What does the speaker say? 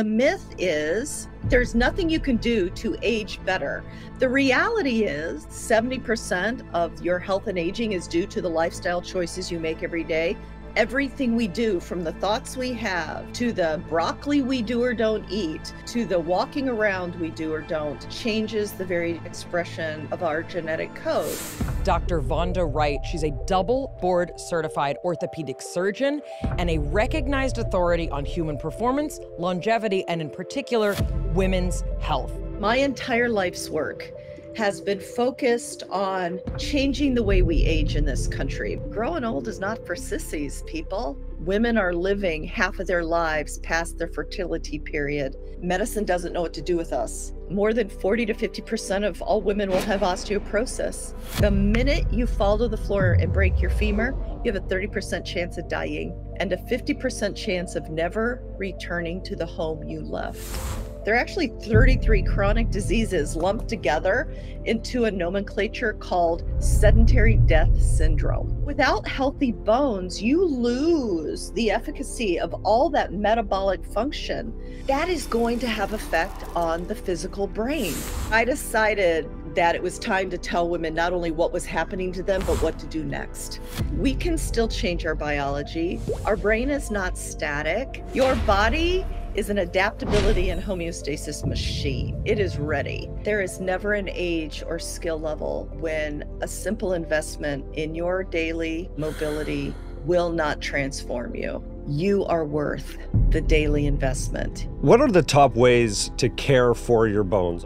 The myth is there's nothing you can do to age better. The reality is 70% of your health and aging is due to the lifestyle choices you make every day. Everything we do, from the thoughts we have to the broccoli we do or don't eat to the walking around we do or don't, changes the very expression of our genetic code. Dr. Vonda Wright, she's a double board certified orthopedic surgeon and a recognized authority on human performance, longevity, and in particular, women's health. My entire life's work has been focused on changing the way we age in this country. Growing old is not for sissies, people. Women are living half of their lives past their fertility period. Medicine doesn't know what to do with us. More than 40 to 50% of all women will have osteoporosis. The minute you fall to the floor and break your femur, you have a 30% chance of dying and a 50% chance of never returning to the home you left. There are actually 33 chronic diseases lumped together into a nomenclature called sedentary death syndrome. Without healthy bones, you lose the efficacy of all that metabolic function. That is going to have effect on the physical brain. I decided that it was time to tell women not only what was happening to them, but what to do next. We can still change our biology. Our brain is not static. Your body is an adaptability and homeostasis machine. It is ready. There is never an age or skill level when a simple investment in your daily mobility will not transform you. You are worth the daily investment. What are the top ways to care for your bones?